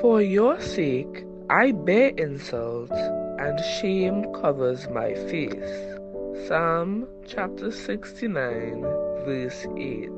For your sake I bear insult, and shame covers my face. Psalm chapter 69, verse 8.